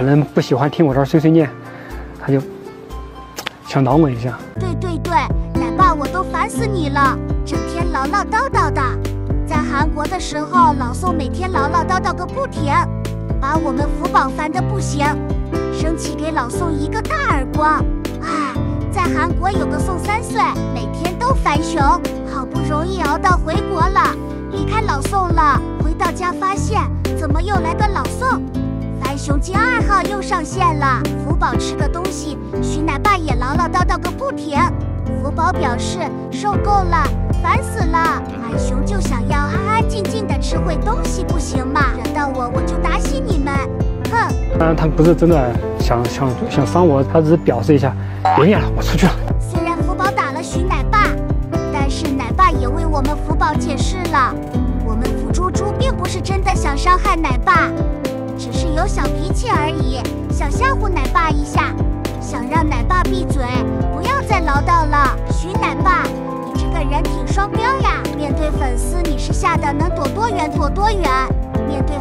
可能不喜欢听我这儿碎碎念，他就想挠我一下。对对对，奶爸我都烦死你了，整天唠唠叨叨的。在韩国的时候，老宋每天唠唠叨叨个不停，把我们福宝烦得不行，生气给老宋一个大耳光。唉，在韩国有个宋三岁，每天都烦熊，好不容易熬到回国了，离开老宋了，回到家发现怎么又来个老宋？樊熊精二号又上线了，福宝吃个东西，徐奶爸也唠唠叨叨个不停。福宝表示受够了，烦死了，樊熊就想要安安静静的吃会东西，不行吗？惹到我我就打死你们！哼！当然他不是真的想想想伤我，他只是表示一下，别念了，我出去了。虽然福宝打了徐奶爸，但是奶爸也为我们福宝解释了，我们福猪猪并不是真的想伤害奶爸。闭嘴，不要再唠叨了。徐奶爸，你这个人挺双标呀！面对粉丝，你是吓得能躲多远躲多远；面对？